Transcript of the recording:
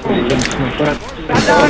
Ada